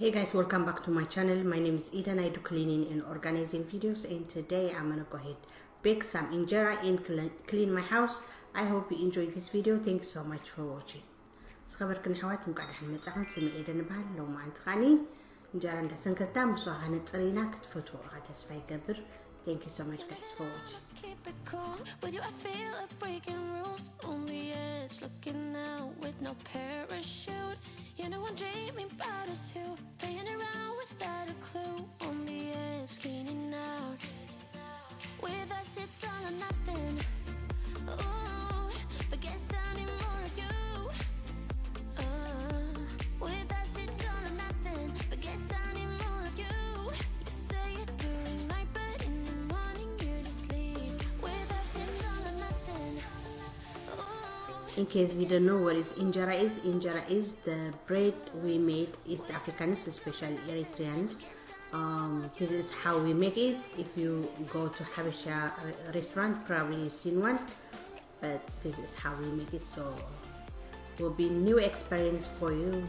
hey guys welcome back to my channel my name is Eden I do cleaning and organizing videos and today I'm gonna go ahead bake some injera and clean my house I hope you enjoyed this video thanks so much for watching سخبركن حوات مقعد حمد صحن سمي إيدن بحال لو ما عندك غاني እንጀራ እንዳሰንከታ ምስዋ ከነፅሪና ክትፈትዎ ካ ተስፋ ይገብር Thank you so much, guys, for watching. Keep it cool with you. I feel breaking rules on the edge, looking out with no parachute. You know I'm dreaming about us too, playing around without a clue. On the edge, leaning out. With us, it's all or nothing. Ooh. in case you don't know what is injera is injera is the bread we made east africans especially eritreans. Um, this is how we make it. If you go to habesha uh, restaurant probably you've seen one but this is how we make it so will be new experience for you.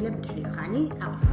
Գաբրիել Քիրյոհանի աղջիկ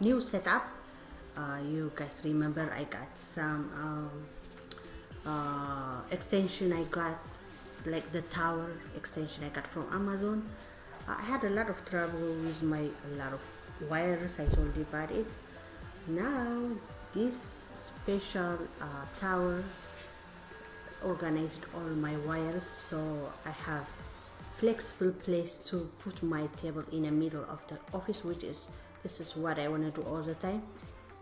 new setup. Uh, you guys remember I got some um, uh, extension I got like the tower extension I got from Amazon. Uh, I had a lot of trouble with my a lot of wires. I told you about it. Now this special uh, tower organized all my wires so I have flexible place to put my table in the middle of the office which is this is what I want to do all the time.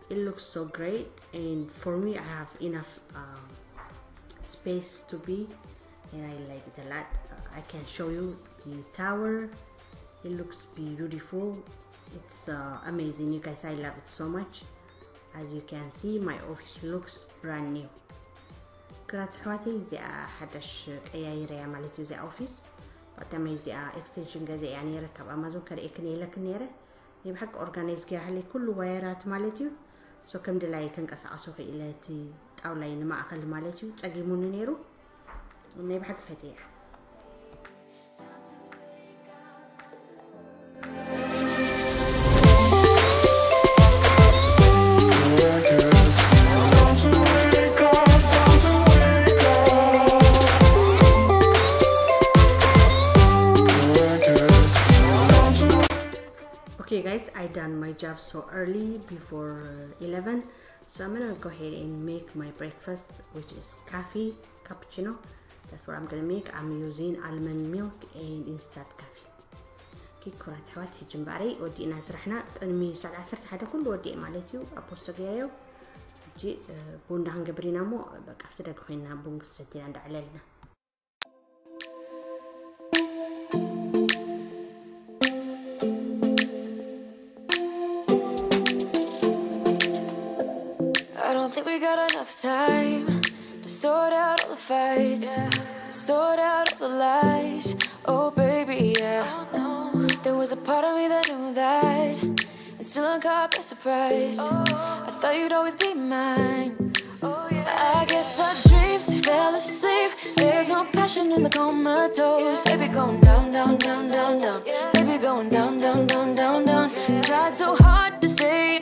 It looks so great and for me I have enough um, space to be and I like it a lot. I can show you the tower. It looks beautiful. It's uh, amazing you guys I love it so much. As you can see my office looks brand new. كرات حواتي زي حدش أي ريا مالتي يبحق أورجانيز جاهلي كل وايرات مالتيو سو كم دلائي كان قصاصو خيلاتي طاولاين ما أخل مالتيو تسقيمون نيرو ونيبحق فتيح guys, I done my job so early before uh, 11 so I'm gonna go ahead and make my breakfast which is coffee cappuccino that's what I'm gonna make I'm using almond milk and instant coffee كي كرات حوات حجم باري ودينا سرحنا قدمي ساعة عشرة حدا كله ودي مالتيو أبوستو جايو جي بوندا هنجبرينا مو بقى افتر خوينا بونج ستين عند علالنا think we got enough time to sort out all the fights, to sort out all the lies. Oh, baby, yeah. There was a part of me that knew that, and still I'm caught by surprise. I thought you'd always be mine. Oh, yeah, I guess our dreams fell asleep. There's no passion in the comatose. Baby, going down, down, down, down, down. Baby, going down, down, down, down, down. Tried so hard to stay.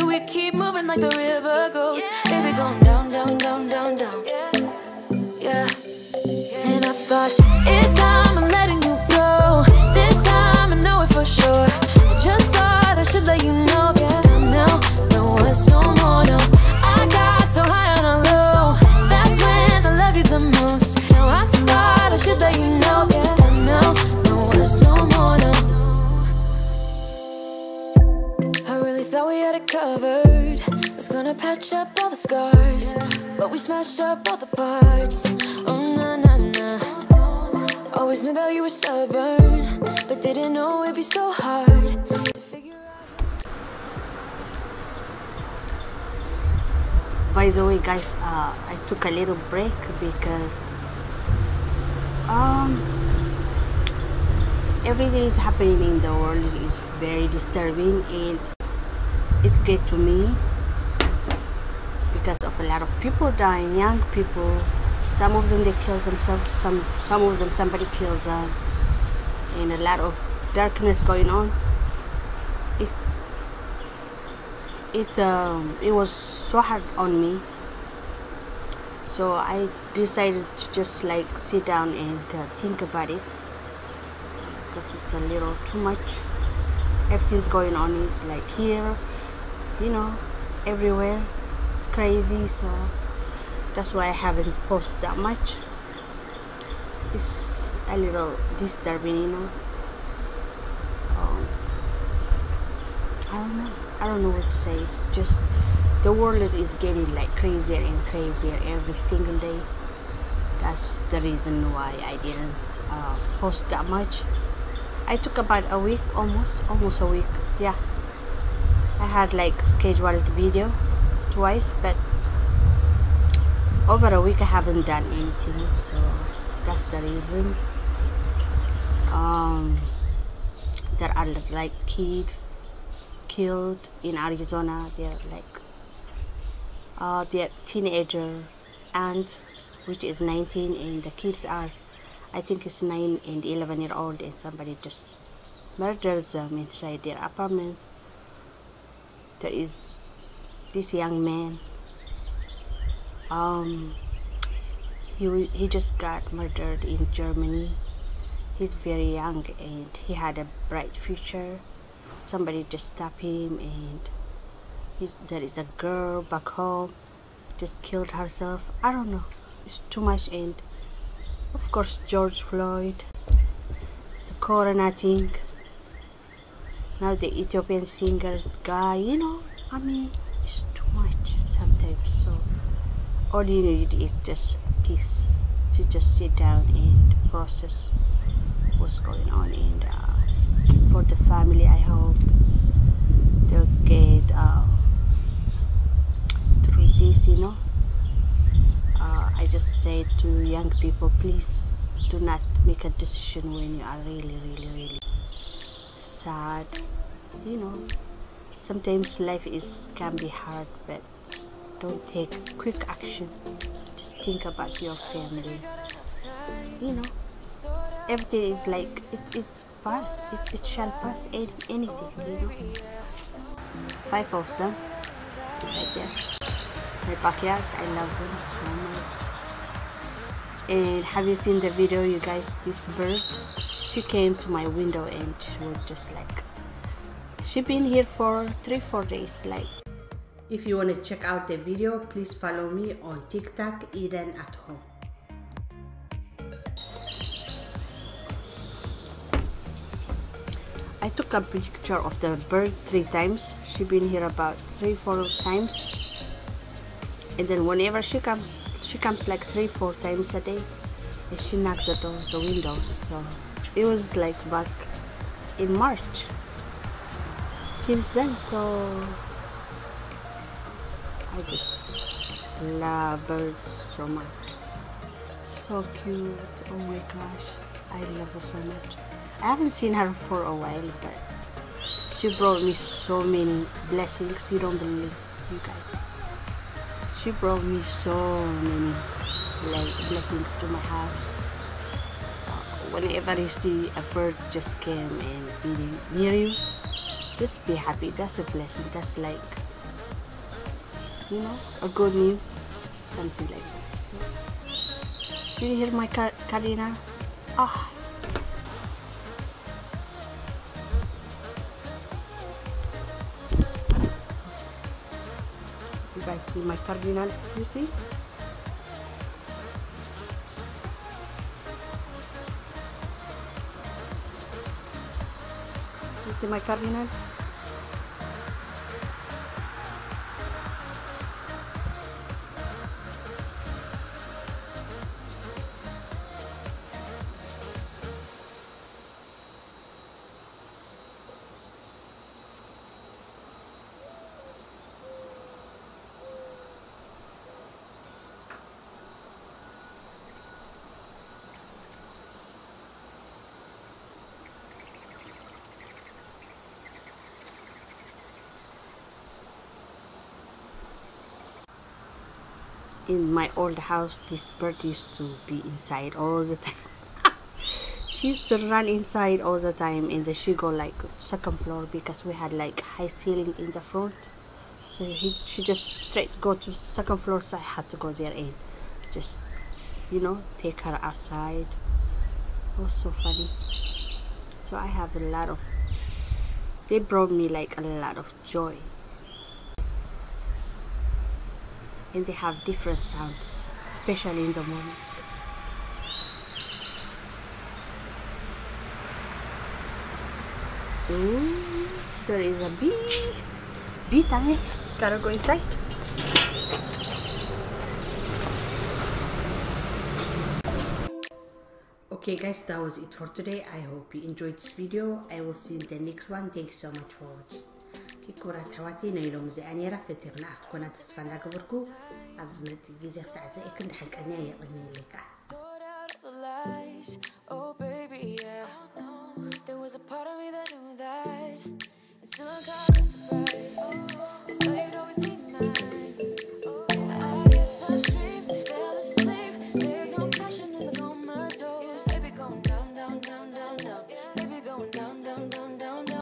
Yeah, we keep moving like the river goes. Baby, going down, down, down, down, down. Yeah. And I thought, smashed up all the parts. Oh na na na. Always knew that you were stubborn, but didn't know it'd be so hard by the way guys uh, i took a little break because um everything is happening in the world is very disturbing and it's get to me because of a lot of people dying young people. Some of them they kill themselves some some of them somebody kills them. And a lot of darkness going on. It it um, it was so hard on me. So i decided to just like sit down and uh, think about it. Because it's a little too much. Everything's going on it's like here you know everywhere crazy so that's why I haven't posted that much. It's a little disturbing you know? Um, I don't know. I don't know what to say. It's just the world is getting like crazier and crazier every single day. That's the reason why I didn't uh, post that much. I took about a week almost almost a week. Yeah. I had like scheduled video twice but over a week I haven't done anything so that's the reason. Um, there are like kids killed in Arizona. They're like uh, they're teenager and which is 19 and the kids are I think it's 9 and 11 year old and somebody just murders them inside their apartment. There is this young man. Um he, he just got murdered in Germany. He's very young and he had a bright future. Somebody just stopped him and there is a girl back home just killed herself. I don't know. It's too much and of course George Floyd the corona thing. Now the Ethiopian singer guy you know I mean sometimes so all you need is just peace to just sit down and process what's going on and uh, for the family I hope they'll get uh, through this you know? Uh, I just say to young people please do not make a decision when you are really really really sad. You know sometimes life is can be hard but don't take quick action. Just think about your family. You know everything is like it, it's past it, it shall pass anything you know. Five of them right there. My backyard i love them so much. And have you seen the video you guys? This bird she came to my window and she was just like she been here for three four days like if you want to check out the video please follow me on tiktok eden at home I took a picture of the bird three times. She been here about three, four times. And then whenever she comes, she comes like three, four times a day. And she knocks at doors, the windows. So it was like back in March. Since then, so I just love birds so much. So cute. Oh my gosh. I love her so much. I haven't seen her for a while, but she brought me so many blessings. You don't believe, you guys. She brought me so many like blessings to my house. Uh, whenever you see a bird just came and be near you, just be happy. That's a blessing. That's like, you know, a good news, something like that. So, did you hear my cardinal? Ah. you guys see my cardinals you see you see my cardinals in my old house this bird used to be inside all the time. She used to run inside all the time and then she go like second floor because we had like high ceiling in the front. So he, she just straight go to second floor so I had to go there and just you know take her outside. It was so funny. So I have a lot of they brought me like a lot of joy and they have different sounds, especially in the morning. Ooh, there is a bee. Bee time. Gotta go inside. Okay guys, that was it for today. I hope you enjoyed this video. I will see you in the next one. Thanks so much for watching. ክቡራት ኣሕዋተይ ናይ ሎሚ እዚኣ ነራ ፈቲቕና ክትኮና ተስፋ እንዳገበርኩ ኣብ ዝመፅእ ግዜ ክሳዕ ዘ ክንዲ ሓቀኛ የቕኒለይ ከዓ Sort out of the lies. Oh, baby, yeah. There was a part of me that knew that. And still I got